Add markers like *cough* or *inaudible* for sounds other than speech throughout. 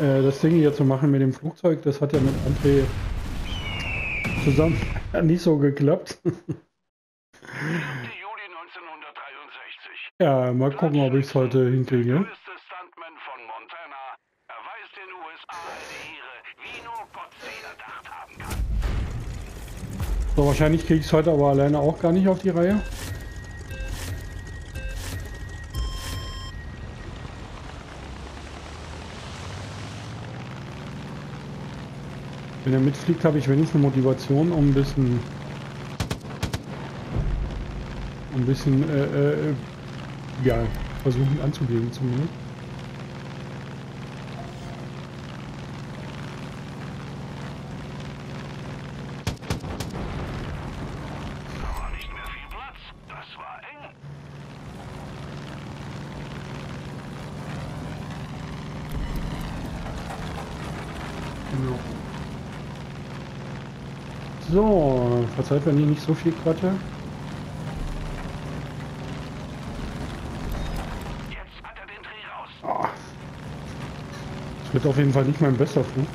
Äh, das Ding hier zu machen mit dem Flugzeug, das hat ja mit André zusammen *laughs* nicht so geklappt. Juli 1963. ja, mal gucken, ob ich es heute hinkriege. So, wahrscheinlich kriege ich es heute aber alleine auch gar nicht auf die Reihe. Wenn er mitfliegt, habe ich wenigstens eine Motivation, um ein bisschen ein bisschen äh, äh, ja, versuchen anzugehen zumindest. Da war nicht mehr viel Platz. Das war eng. Genau. So, verzeiht, wenn ich nicht so viel quatsche. Jetzt hat er den Dreh raus. Ah. Das wird auf jeden Fall nicht mein bester Flug.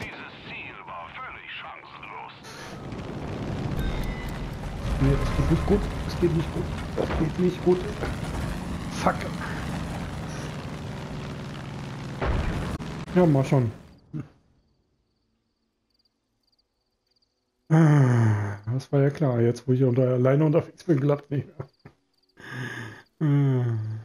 Dieses Ziel war völlig chancenlos. Nee, das geht nicht gut. Das geht nicht gut. Das geht nicht gut. Fuck. Ja, mal schon. Ah, Das war ja klar, jetzt wo ich unter, alleine unterwegs bin, glatt nicht mehr.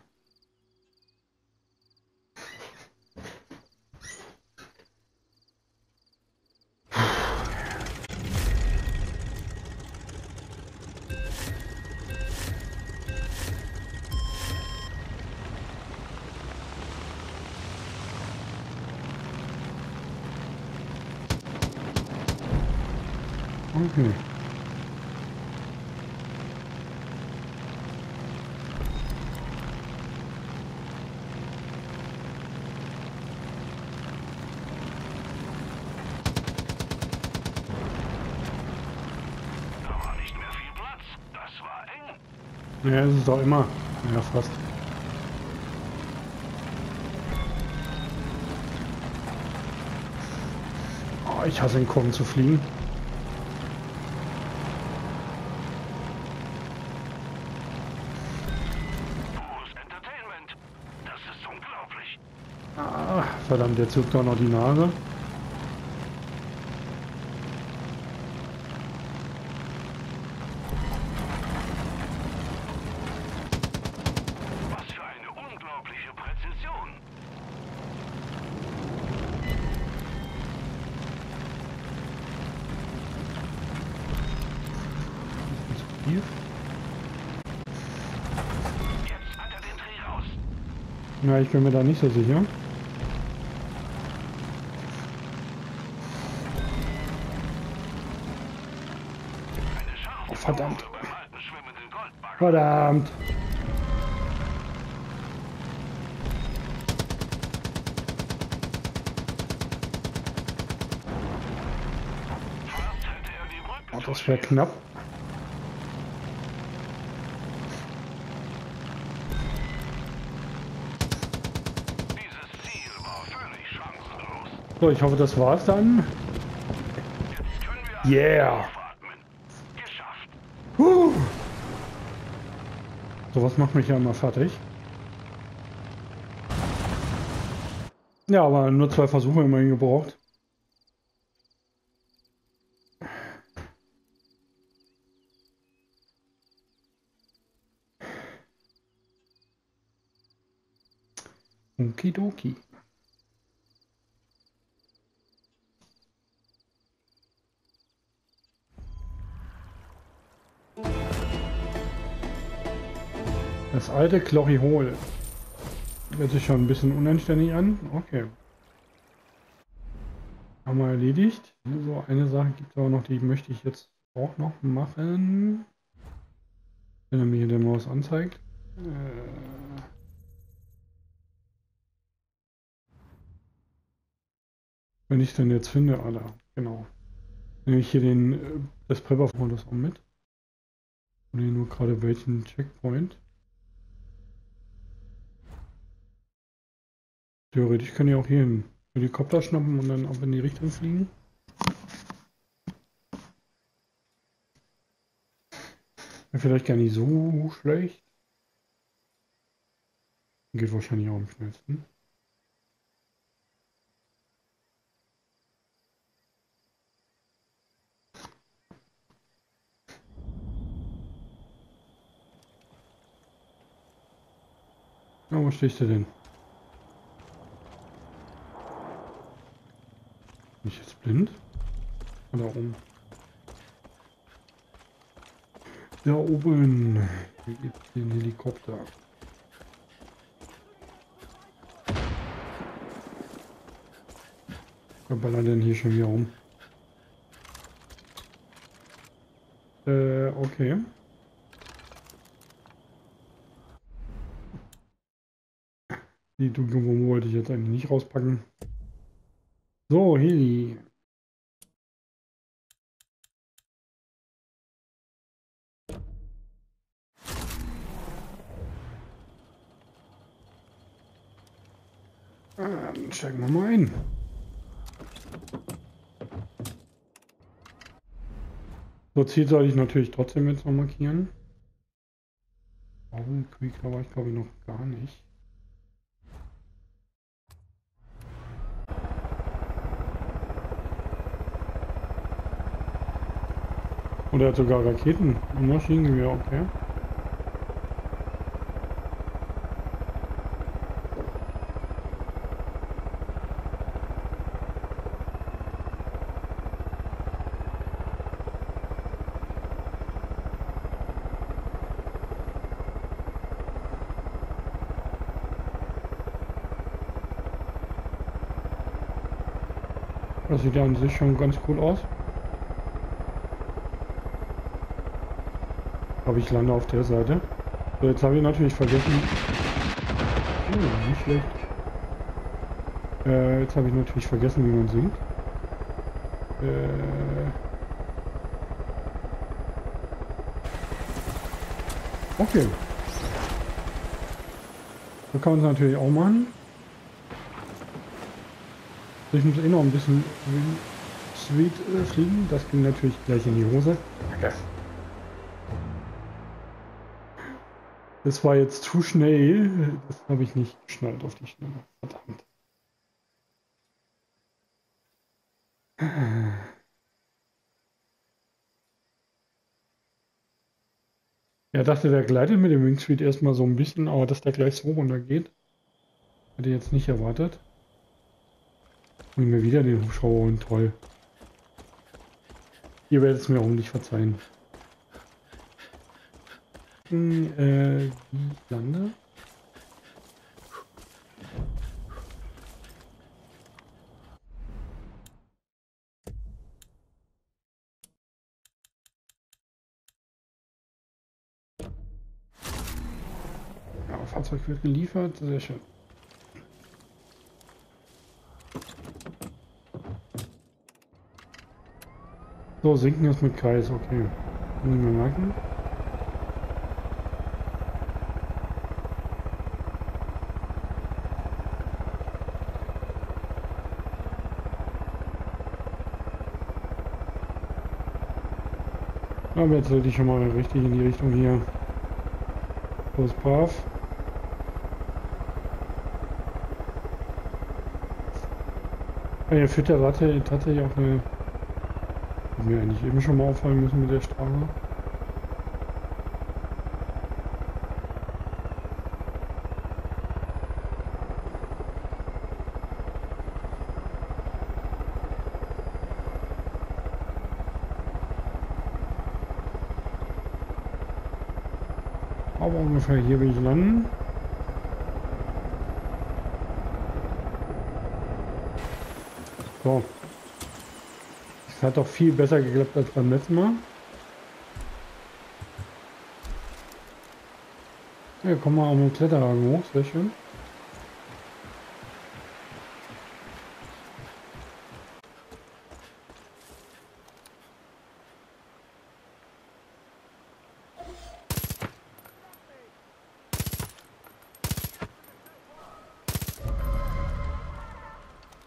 War eng. Ja, es ist auch immer. Ja, fast. Oh, ich hasse den Kurven zu fliegen. Pures Entertainment. Das ist unglaublich. Ah, verdammt, der zog doch noch die Nase. Was für eine unglaubliche Präzision. Hier. Jetzt hat er den Dreh raus. Ja, ich bin mir da nicht so sicher. Eine scharfe Oh, verdammt. Kurve beim alten schwimmenden Goldbagger. Verdammt. Er Oh, das wäre knapp. So, ich hoffe, das war's dann. Yeah. Sowas macht mich ja immer fertig. Ja, aber nur zwei Versuche immerhin gebraucht. Okidoki. Das alte Chlorihol. Hört sich schon ein bisschen unanständig an. Okay. Haben wir erledigt. So, eine Sache gibt es aber noch, die möchte ich jetzt auch noch machen. Wenn er mir hier der Maus anzeigt. Äh Wenn ich den jetzt finde, Alter. Genau. Nehme ich hier den, äh, das Prepper-Modus auch mit. Und hier nur gerade welchen Checkpoint. Theoretisch kann ich auch hier einen Helikopter schnappen und dann auch in die Richtung fliegen. Wäre vielleicht gar nicht so schlecht. Geht wahrscheinlich auch am schnellsten. Ja, wo stehst du denn? Bin ich jetzt blind? Da oben. Da oben. Gibt den Helikopter. Wer ballert denn hier schon wieder rum? Äh, okay. Die dunkle wollte ich jetzt eigentlich nicht rauspacken. So, Heli. Ah, dann steigen wir mal ein. So, Ziel soll ich natürlich trotzdem jetzt noch markieren. Warum da war ich glaube ich noch gar nicht. Und er hat sogar Raketen und Maschinengewehr, okay. Das sieht ja an sich schon ganz cool aus. Aber ich lande auf der Seite. So, jetzt habe ich natürlich vergessen. Oh, nicht schlecht. Äh, jetzt habe ich natürlich vergessen, wie man singt. Äh. Okay. So kann man es natürlich auch machen. Ich muss eh noch ein bisschen Sweet äh, fliegen. Das ging natürlich gleich in die Hose. Okay. Das war jetzt zu schnell. Das habe ich nicht geschnallt auf die Schnelle. Verdammt. Er dachte, der gleitet mit dem Wingsuit erstmal so ein bisschen, aber dass der gleich so runter geht, hätte ich jetzt nicht erwartet. Und mir wieder den Hubschrauber und toll. Ihr werdet es mir auch nicht verzeihen gucken, äh, wie ich lande. Ja, Fahrzeug wird geliefert, sehr schön. So, sinken ist mit Kreis, okay. Ich mal merken. Aber jetzt sollte ich schon mal richtig in die Richtung hier. Los, brav. Ja, führt der Latte tatsächlich auch eine... Mir eigentlich eben schon mal auffallen müssen mit der Straße. Aber ungefähr hier will ich landen. So hat doch viel besser geklappt als beim letzten Mal. Hier kommen wir auch mit dem Kletterhaken hoch, sehr schön.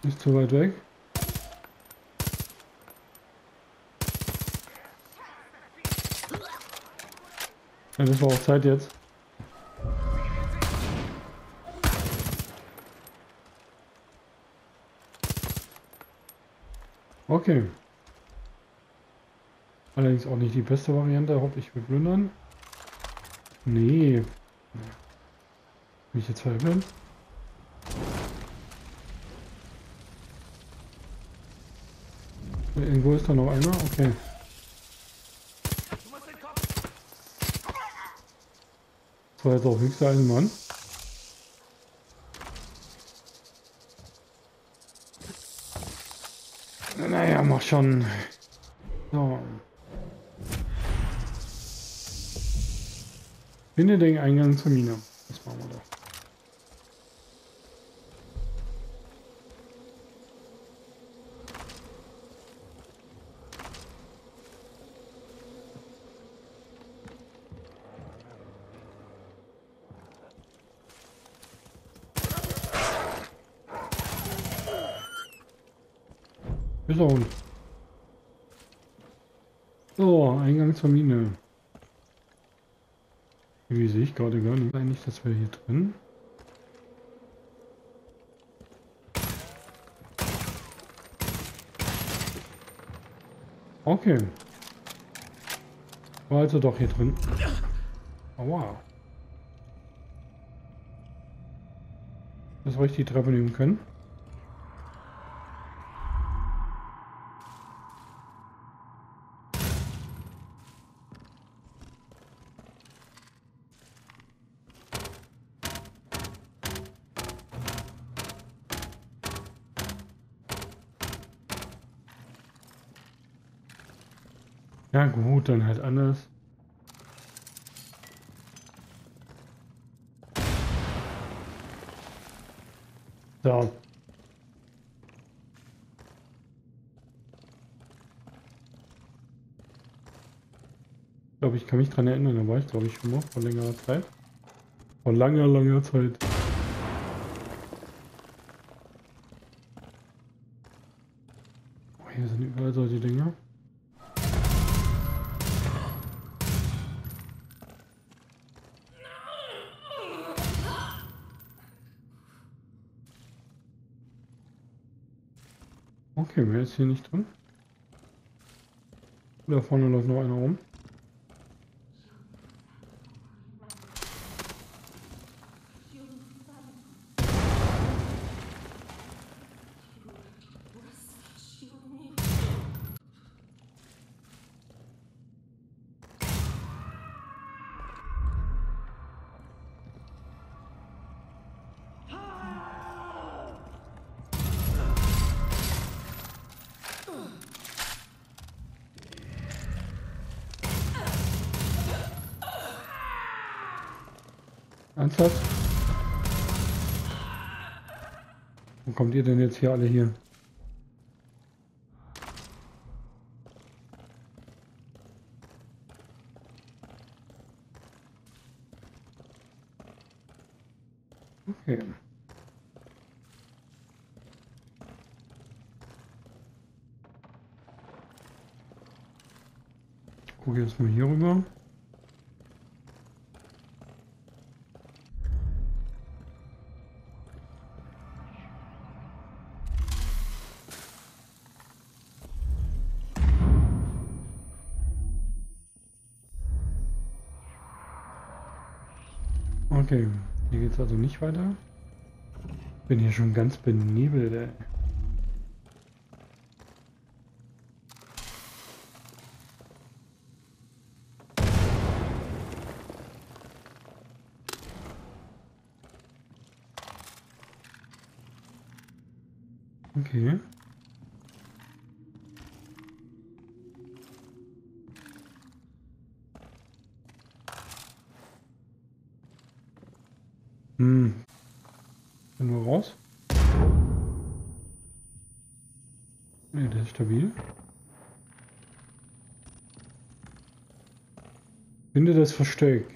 Nicht zu weit weg. Ja, das war auch Zeit jetzt. Okay. Allerdings auch nicht die beste Variante. Hoffe ich will plündern. Nee. Will ich jetzt veräppeln? Irgendwo ist da noch einer? Okay. War jetzt auch höchster Eisenbahn. Naja, mach schon. So. Finde den Eingang zur Mine. Das machen wir doch. Auch. So, Eingang zur Mine. Wie sehe ich gerade gar nicht. Eigentlich, das wäre hier drin. Okay. War also doch hier drin. Aua. Das soll ich die Treppe nehmen können. Gut, dann halt anders. So. Ich glaube, ich kann mich dran erinnern, da war ich glaube ich schon mal vor längerer Zeit. Vor langer, langer Zeit. Oh, hier sind überall solche Dinger. Okay, mehr ist hier nicht drin. Da vorne läuft noch einer rum. Ernsthaft? Wo kommt ihr denn jetzt hier alle hier? Okay, hier geht's also nicht weiter. Bin hier schon ganz benebelt, ey. das Versteck?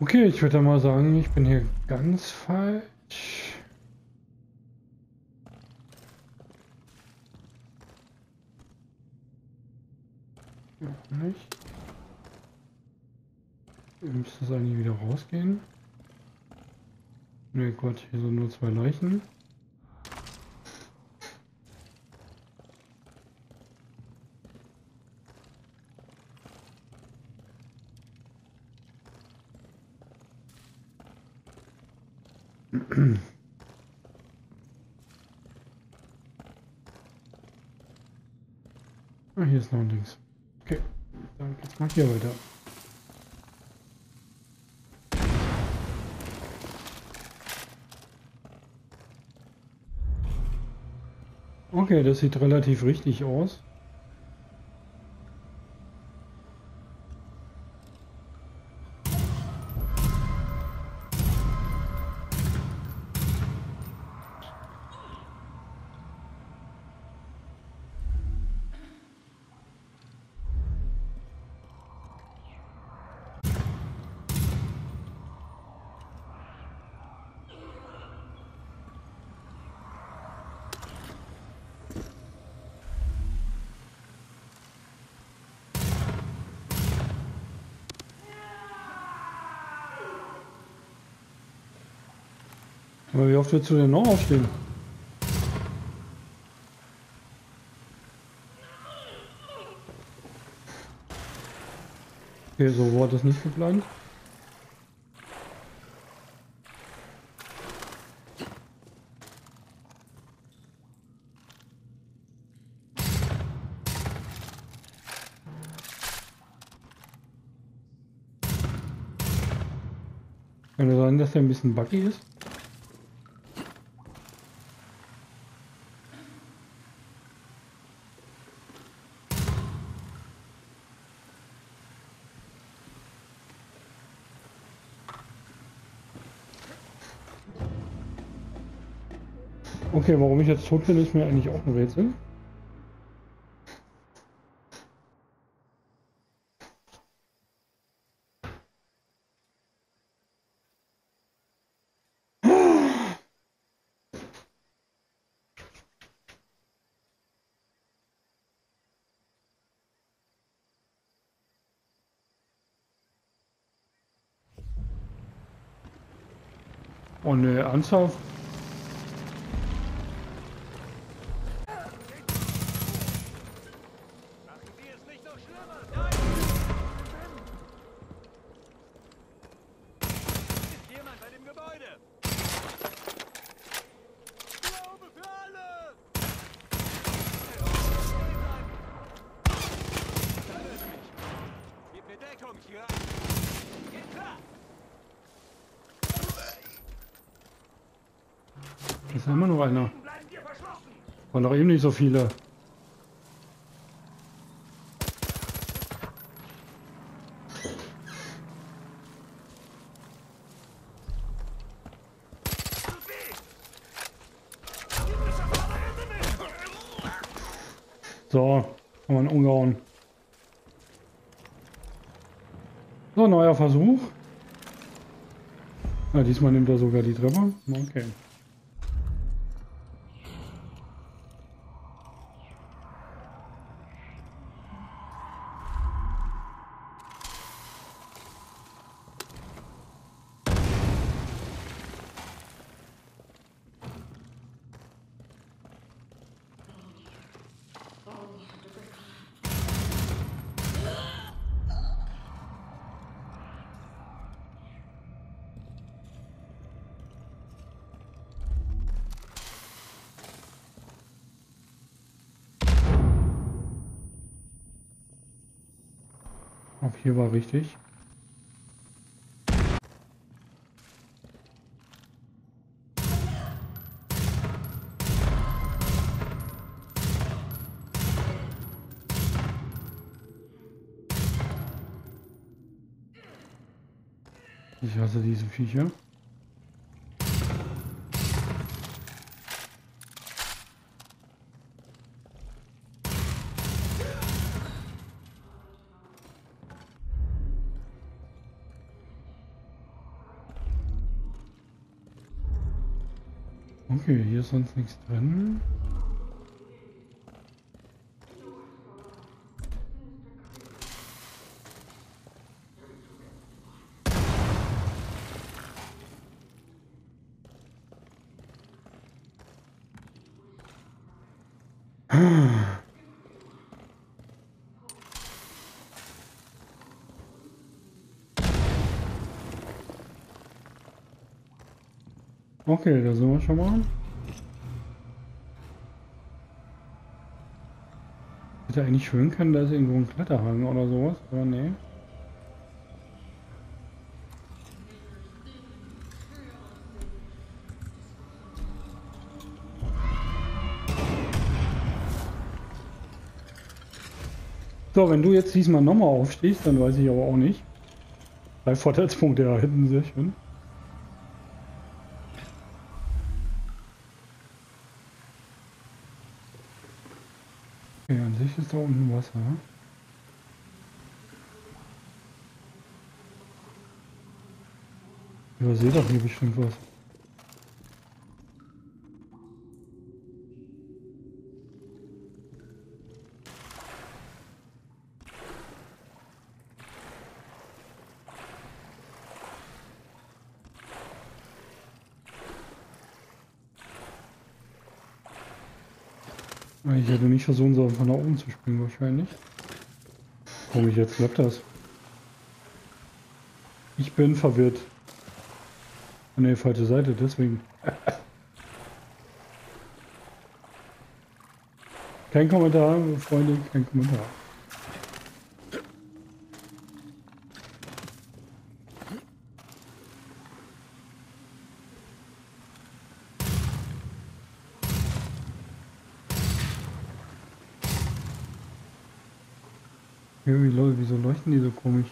Okay, ich würde mal sagen, ich bin hier ganz falsch. Ja, nicht. Wir müssen eigentlich wieder rausgehen. Ne Gott, hier sind nur zwei Leichen. ah, hier ist noch links. Okay, dann geht's mal hier weiter. Okay, das sieht relativ richtig aus. Aber wie oft willst du denn noch aufstehen? Okay, so war das nicht geplant. Kann sein, dass er ein bisschen buggy ist? Okay, warum ich jetzt tot bin, ist mir eigentlich auch ein Rätsel. Oh ne, ernsthaft? Machen Sie es nicht noch schlimmer! Nein! Ist jemand bei dem Gebäude? Glaube für alle! Gib mir Deckung, Tja! Geht klar! Ist immer noch einer. Waren doch eben nicht so viele. So, haben wir ihn umgehauen. So, neuer Versuch. Ja, diesmal nimmt er sogar die Treppe. Okay. Auch hier war richtig. Ich hasse diese Viecher. Okay, hier sonst nichts drin. Okay, da sind wir schon mal. Hätte eigentlich schwimmen können, da ist irgendwo ein Kletterhang oder sowas, aber nee. So, wenn du jetzt diesmal nochmal aufstehst, dann weiß ich aber auch nicht. Drei Vorteilspunkte erhalten, sehr schön. Okay, an sich ist da unten Wasser. Ich übersehe doch hier bestimmt was. Ich hätte nicht versuchen sollen, von da oben zu springen, wahrscheinlich. Komisch, jetzt klappt das. Ich bin verwirrt. Ne, falsche Seite, deswegen. Kein Kommentar, Freunde, kein Kommentar. Irgendwie, lol, wieso leuchten die so komisch?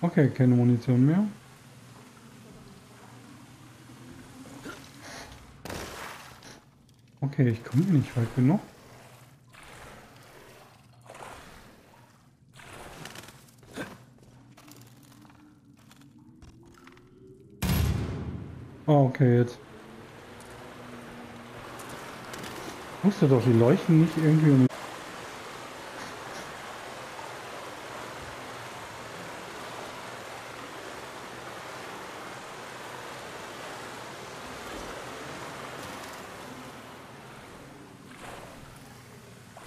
Okay, keine Munition mehr. Okay, ich komme nicht weit genug. Ah, okay, jetzt. Ich wusste doch, die leuchten nicht irgendwie um.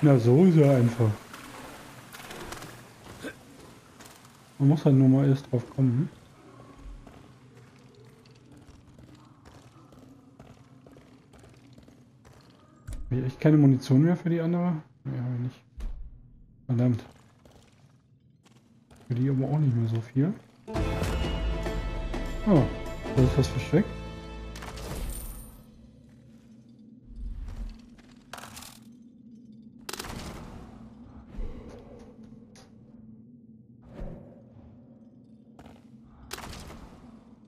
Na, so ist er einfach. Man muss halt nur mal erst drauf kommen. Keine Munition mehr für die andere? Ja, hab ich nicht. Verdammt. Für die aber auch nicht mehr so viel. Oh, da ist was versteckt.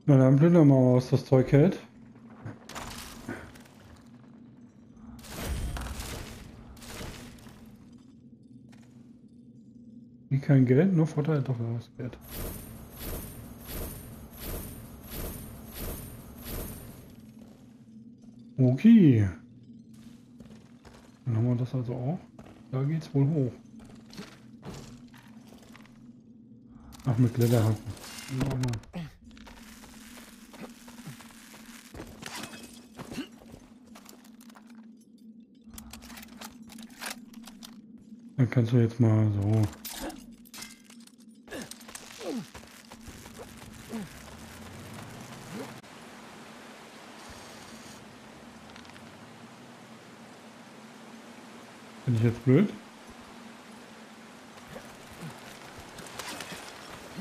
Na dann blenden wir mal, was das Zeug hält. Kein Geld, nur Vorteil, doch was Geld. Okay. Dann haben wir das also auch. Da geht's wohl hoch. Ach, mit Lederhaken. Ordnung. Dann kannst du jetzt mal so. Ich jetzt blöd?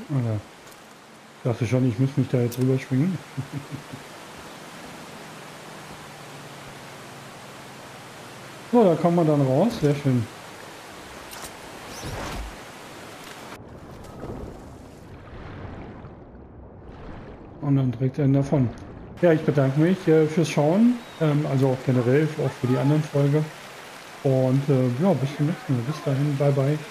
Oder? Ich dachte schon, ich müsste mich da jetzt rüberschwingen. *laughs* so, da kommen wir dann raus. Sehr schön. Und dann trägt er ihn davon. Ja, ich bedanke mich äh, fürs Schauen, ähm, also auch generell auch für die anderen Folge. Und äh, ja, bis zum nächsten Mal. Bis dahin, bye bye.